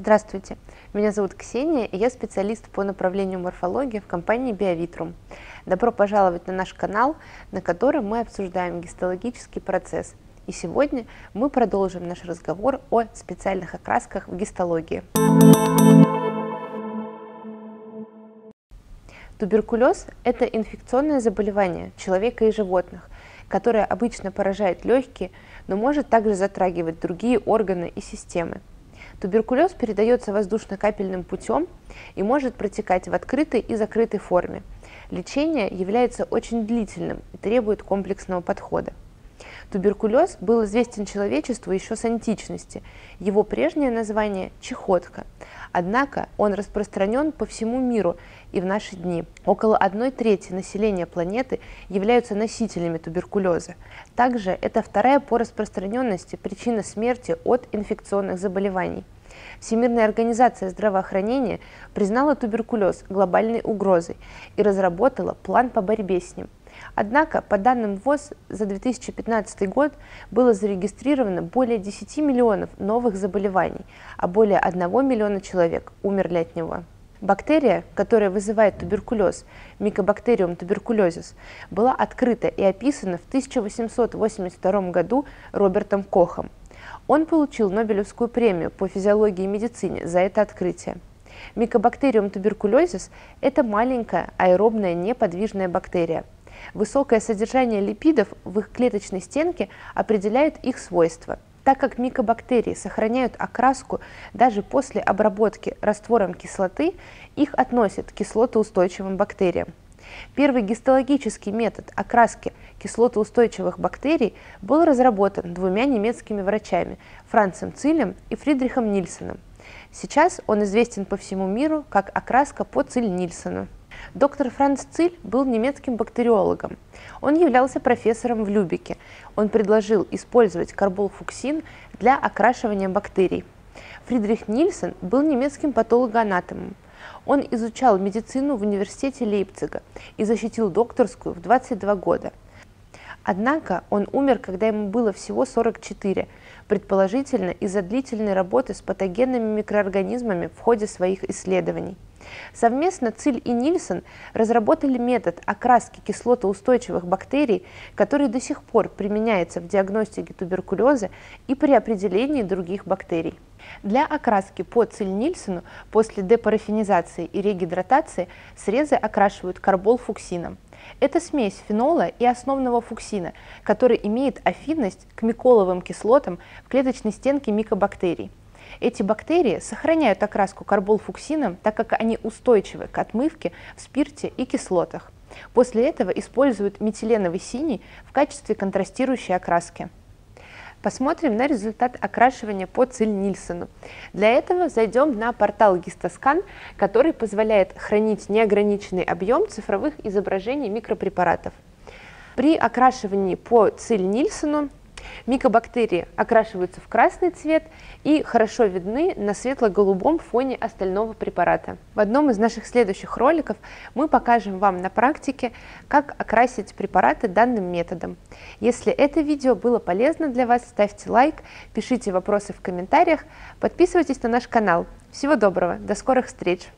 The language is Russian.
Здравствуйте, меня зовут Ксения, и я специалист по направлению морфологии в компании Биовитрум. Добро пожаловать на наш канал, на котором мы обсуждаем гистологический процесс. И сегодня мы продолжим наш разговор о специальных окрасках в гистологии. Туберкулез – это инфекционное заболевание человека и животных, которое обычно поражает легкие, но может также затрагивать другие органы и системы. Туберкулез передается воздушно-капельным путем и может протекать в открытой и закрытой форме. Лечение является очень длительным и требует комплексного подхода. Туберкулез был известен человечеству еще с античности. Его прежнее название – чехотка. Однако он распространен по всему миру и в наши дни. Около одной трети населения планеты являются носителями туберкулеза. Также это вторая по распространенности причина смерти от инфекционных заболеваний. Всемирная организация здравоохранения признала туберкулез глобальной угрозой и разработала план по борьбе с ним – Однако, по данным ВОЗ, за 2015 год было зарегистрировано более 10 миллионов новых заболеваний, а более 1 миллиона человек умерли от него. Бактерия, которая вызывает туберкулез, микобактериум туберкулезис, была открыта и описана в 1882 году Робертом Кохом. Он получил Нобелевскую премию по физиологии и медицине за это открытие. Микобактериум туберкулезис – это маленькая аэробная неподвижная бактерия – Высокое содержание липидов в их клеточной стенке определяет их свойства. Так как микобактерии сохраняют окраску даже после обработки раствором кислоты, их относят к кислотоустойчивым бактериям. Первый гистологический метод окраски кислотоустойчивых бактерий был разработан двумя немецкими врачами Францем Цилем и Фридрихом Нильсоном. Сейчас он известен по всему миру как окраска по Циль-Нильсону. Доктор Франц Циль был немецким бактериологом. Он являлся профессором в Любике. Он предложил использовать карболфуксин для окрашивания бактерий. Фридрих Нильсон был немецким патологоанатомом. Он изучал медицину в университете Лейпцига и защитил докторскую в 22 года. Однако он умер, когда ему было всего 44, предположительно из-за длительной работы с патогенными микроорганизмами в ходе своих исследований. Совместно Циль и Нильсон разработали метод окраски кислотоустойчивых бактерий, который до сих пор применяется в диагностике туберкулеза и при определении других бактерий. Для окраски по Циль-Нильсону после депарафинизации и регидратации срезы окрашивают карболфуксином. Это смесь фенола и основного фуксина, который имеет афинность к миколовым кислотам в клеточной стенке микобактерий. Эти бактерии сохраняют окраску карболфуксином, так как они устойчивы к отмывке в спирте и кислотах. После этого используют метиленовый синий в качестве контрастирующей окраски. Посмотрим на результат окрашивания по Циль-Нильсону. Для этого зайдем на портал Гистоскан, который позволяет хранить неограниченный объем цифровых изображений микропрепаратов. При окрашивании по Циль-Нильсону Микобактерии окрашиваются в красный цвет и хорошо видны на светло-голубом фоне остального препарата. В одном из наших следующих роликов мы покажем вам на практике, как окрасить препараты данным методом. Если это видео было полезно для вас, ставьте лайк, пишите вопросы в комментариях, подписывайтесь на наш канал. Всего доброго, до скорых встреч!